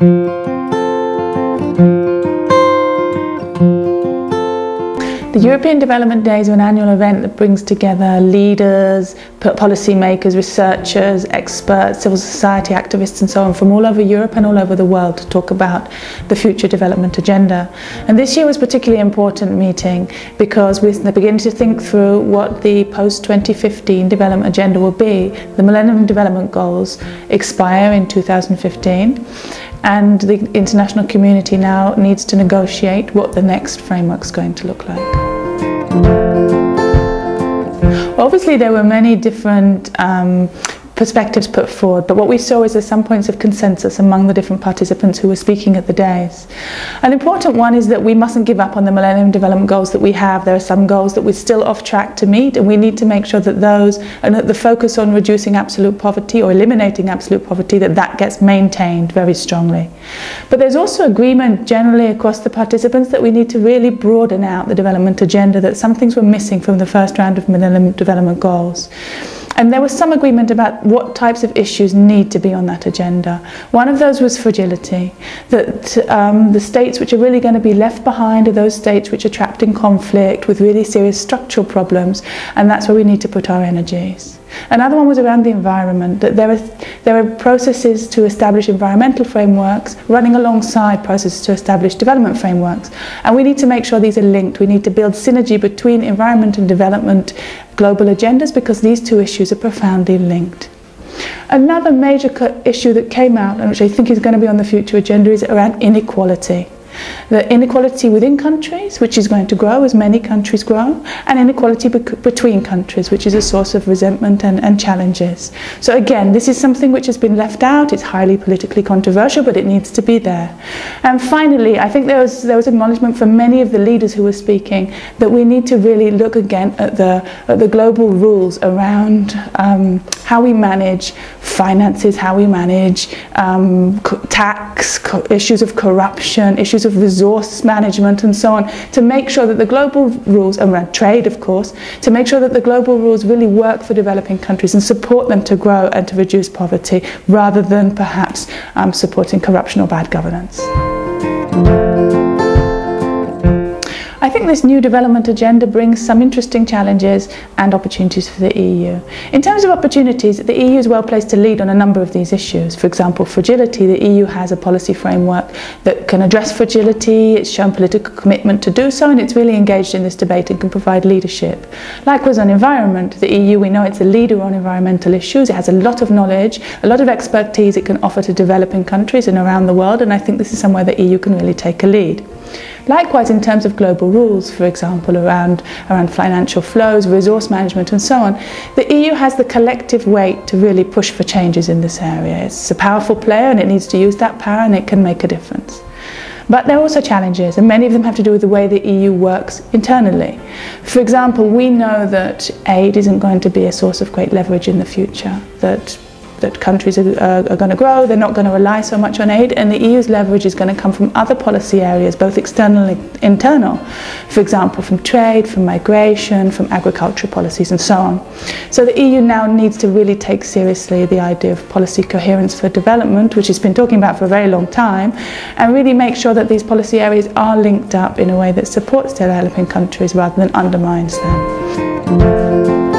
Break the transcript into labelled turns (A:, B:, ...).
A: The European Development Days are an annual event that brings together leaders, policymakers, researchers, experts, civil society activists and so on from all over Europe and all over the world to talk about the future development agenda. And this year was a particularly important meeting because we're beginning to think through what the post-2015 development agenda will be. The Millennium Development Goals expire in 2015 and the international community now needs to negotiate what the next framework is going to look like. Obviously, there were many different um, perspectives put forward, but what we saw is there's some points of consensus among the different participants who were speaking at the days. An important one is that we mustn't give up on the Millennium Development Goals that we have. There are some goals that we're still off track to meet, and we need to make sure that those, and that the focus on reducing absolute poverty or eliminating absolute poverty, that that gets maintained very strongly. But there's also agreement generally across the participants that we need to really broaden out the development agenda, that some things were missing from the first round of Millennium Development Goals. And there was some agreement about what types of issues need to be on that agenda. One of those was fragility, that um, the states which are really going to be left behind are those states which are trapped in conflict with really serious structural problems, and that's where we need to put our energies. Another one was around the environment, that there are, there are processes to establish environmental frameworks running alongside processes to establish development frameworks. And we need to make sure these are linked. We need to build synergy between environment and development global agendas because these two issues are profoundly linked. Another major issue that came out, and which I think is going to be on the future agenda, is around inequality. The inequality within countries, which is going to grow as many countries grow, and inequality be between countries, which is a source of resentment and, and challenges. So again, this is something which has been left out. It's highly politically controversial, but it needs to be there. And finally, I think there was, there was acknowledgement from many of the leaders who were speaking that we need to really look again at the, at the global rules around um, how we manage finances, how we manage um, tax, issues of corruption, issues of resource management and so on, to make sure that the global rules, around trade of course, to make sure that the global rules really work for developing countries and support them to grow and to reduce poverty, rather than perhaps um, supporting corruption or bad governance. I think this new development agenda brings some interesting challenges and opportunities for the EU. In terms of opportunities, the EU is well placed to lead on a number of these issues. For example, fragility, the EU has a policy framework that can address fragility, it's shown political commitment to do so, and it's really engaged in this debate and can provide leadership. Likewise on environment, the EU, we know it's a leader on environmental issues, it has a lot of knowledge, a lot of expertise it can offer to developing countries and around the world, and I think this is somewhere the EU can really take a lead. Likewise, in terms of global rules, for example, around, around financial flows, resource management and so on, the EU has the collective weight to really push for changes in this area. It's a powerful player and it needs to use that power and it can make a difference. But there are also challenges, and many of them have to do with the way the EU works internally. For example, we know that aid isn't going to be a source of great leverage in the future, that that countries are, uh, are going to grow, they're not going to rely so much on aid, and the EU's leverage is going to come from other policy areas, both external and internal. For example, from trade, from migration, from agricultural policies, and so on. So the EU now needs to really take seriously the idea of policy coherence for development, which it's been talking about for a very long time, and really make sure that these policy areas are linked up in a way that supports developing countries rather than undermines them.